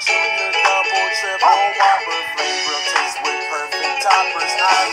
to Junior, Double, Triple, Whopper, flavor taste with perfect toppers. I